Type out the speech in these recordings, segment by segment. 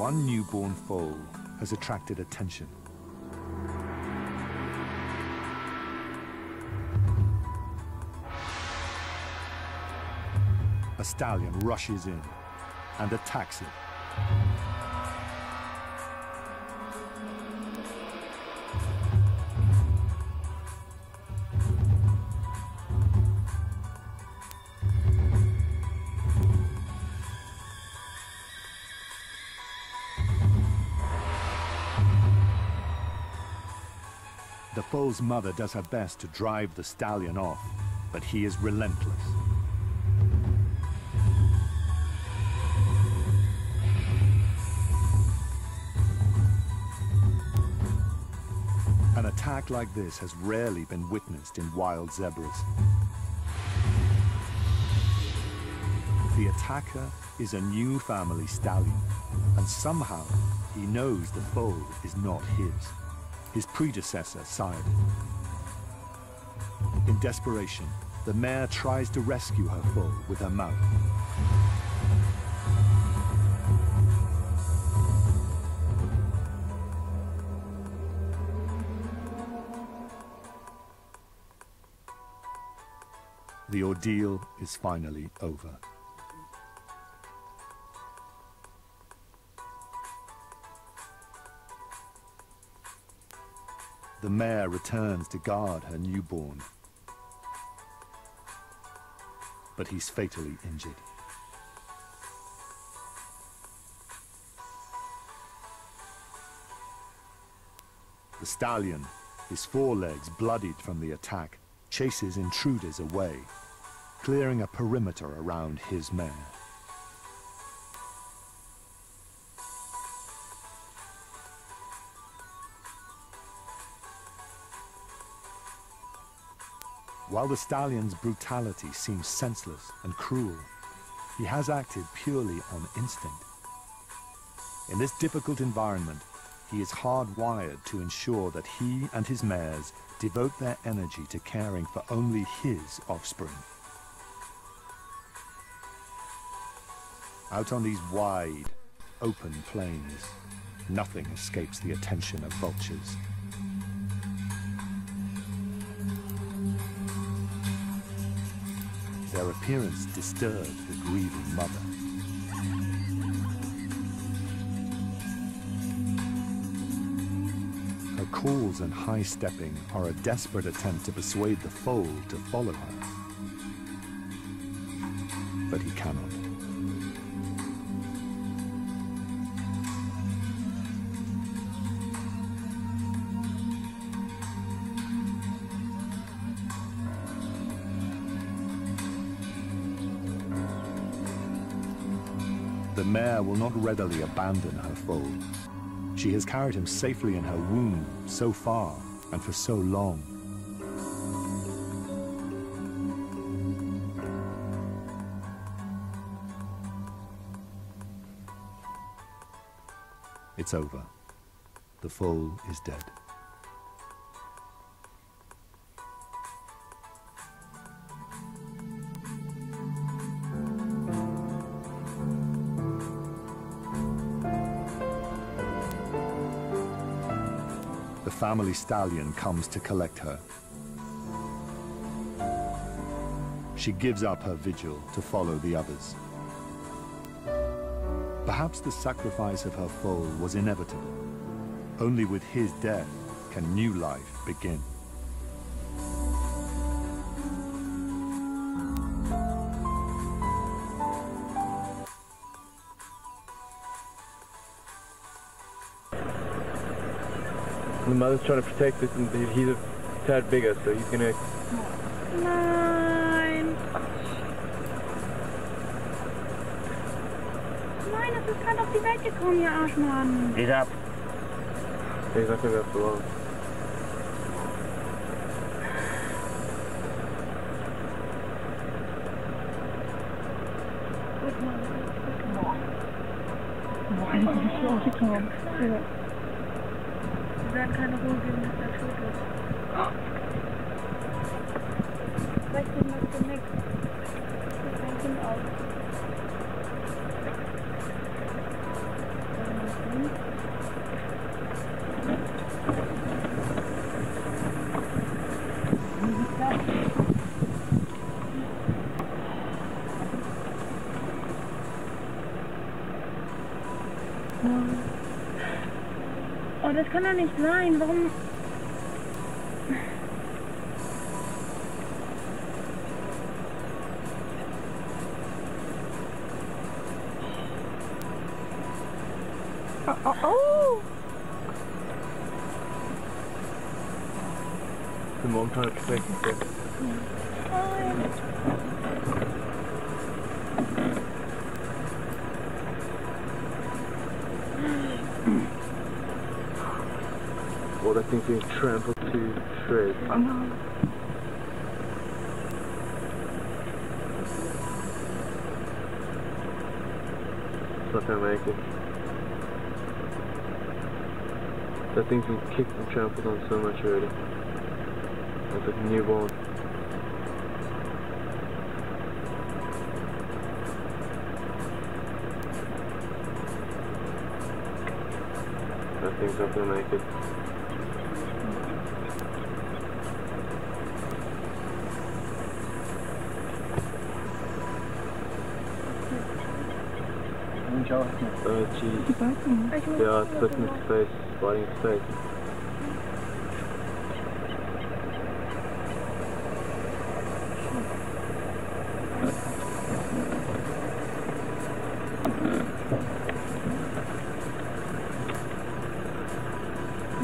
one newborn foal has attracted attention. A stallion rushes in and attacks it. The foal's mother does her best to drive the stallion off, but he is relentless. An attack like this has rarely been witnessed in wild zebras. The attacker is a new family stallion, and somehow he knows the foal is not his. His predecessor sired. In desperation, the mare tries to rescue her foal with her mouth. The ordeal is finally over. The mare returns to guard her newborn. But he's fatally injured. The stallion, his forelegs bloodied from the attack, chases intruders away, clearing a perimeter around his mare. While the stallion's brutality seems senseless and cruel, he has acted purely on instinct. In this difficult environment, he is hardwired to ensure that he and his mares devote their energy to caring for only his offspring. Out on these wide, open plains, nothing escapes the attention of vultures. Their appearance disturbs the grieving mother. Her calls and high stepping are a desperate attempt to persuade the foal to follow her. But he cannot. The mare will not readily abandon her foal. She has carried him safely in her womb so far and for so long. It's over. The foal is dead. Family stallion comes to collect her. She gives up her vigil to follow the others. Perhaps the sacrifice of her foal was inevitable. Only with his death can new life begin. The mother's trying to protect it, and he's a tad bigger, so he's gonna. Nein. Nein, es ist gerade auf die Welt gekommen, ihr Arschmann. Geht ab. He's not gonna be up for long. Nein, das ist rausgekommen. Ja. Wir werden keine Ruhe geben, bis er tot ist. Vielleicht tun wir für das kann doch nicht sein. Warum... Oh, oh, oh. The mom trying to protect being trampled to shreds. Oh, no. It's not gonna make it. That thing's been kicked and trampled on so much already. It's like newborn. That thing's not gonna make it. Oh jeez. Yeah, it's looking at his face, biting his face.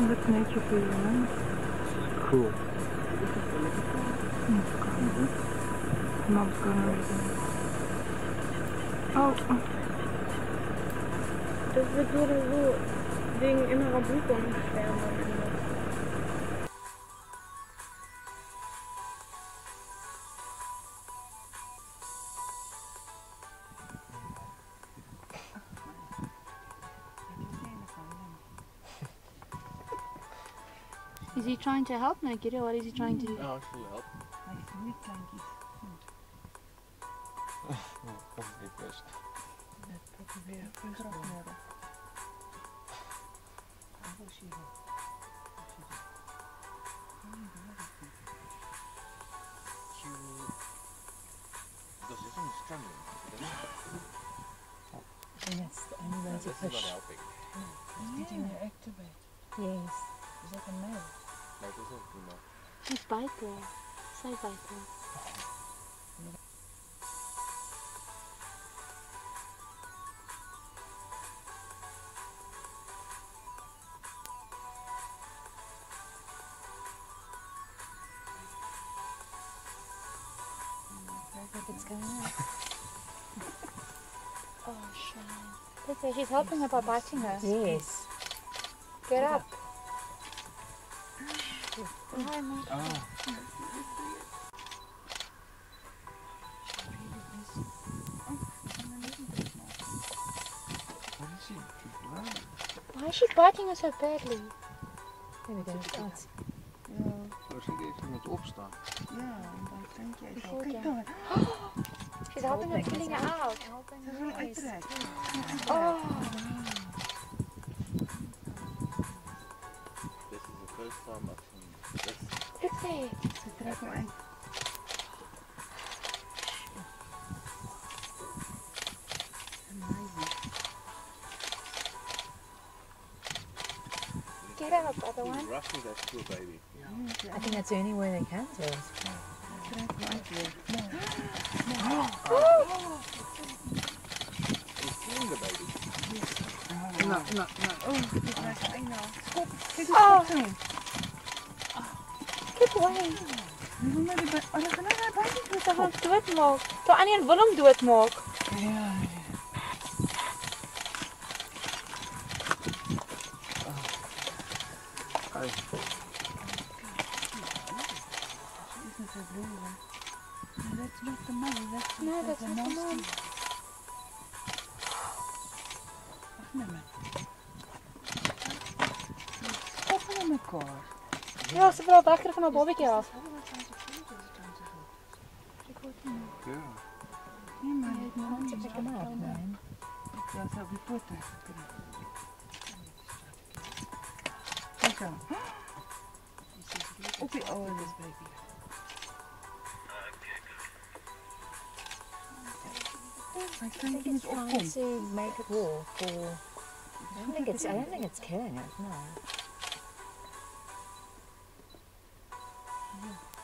That's nature for you, man. Cool. Mom's gone already. Oh. Das wird so oder so wegen innerer Blutung sterben am Ende. Is he trying to help Nakira? What is he trying to do? Ja, ik voel help. Hij verniet kleintjes. Kom niet best. Net proberen rustig worden. Algo así. Dat is. Yes, the only way to This is not push. helping. It's getting the activate. Yes. Is that a male? Nee, dat is ook prima. He's biting. Say Peter, she's helping her by biting her. Yes. Get up. Hi, mate. Wat is hij? Why is she biting her so badly? There we go. Oh, it's, Ja. Zo zie je even met opstaan. ja, dan denk je Before Kijk down. dan. She's helping her pulling her out. Ze wil uitreiken. Oh, This is the first time I've seen this. look there. Ze trekken uit. Get out, other one. rushing that poor baby. I think that's the only way they can do it. Nou, nou, nou. Oh, uit nou. Stop. Kijk Oh. eens op Keep away. Hoe doen we die bij... Oh, dan gaan we naar buiten. Moet hom doodmaak. Toe Annie wil hom doodmaak. Ja. Wil al van haar babytjie af. Ja. Nee, maar je man. Ja, die. Kijk zo. Op die oren. Hij kan niet eens Trying opkomen. to make it walk or I don't think it's I don't think it's killing it, no.